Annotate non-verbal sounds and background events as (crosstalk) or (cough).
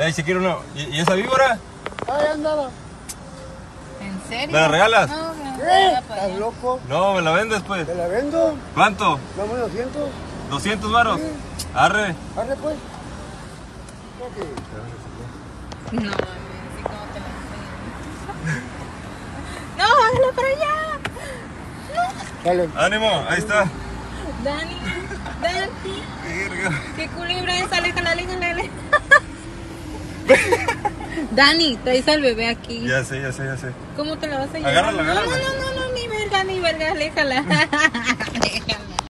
Eh, si quiero uno. ¿Y, y esa víbora? Ahí andaba. ¿En serio? ¿Me la regalas? No, me ¿Eh? la para ¿Estás loco? No, me la vendes pues. ¿Te la vendo? ¿Cuánto? Dame 200. ¿200 varos? Arre. Arre pues. Ok. No, así como te la. (laughs) No, hágalo para allá. Dale. Ánimo, ahí está. Dani, Dani. ¿Qué culebra es? Aléjala, aléjala, aléjala. (laughs) Dani, traes al bebé aquí. Ya sé, ya sé, ya sé. ¿Cómo te la vas a llevar? Agárrala, No, agárrala. no, no, no, no, ni verga, ni verga, aléjala. (laughs) aléjala.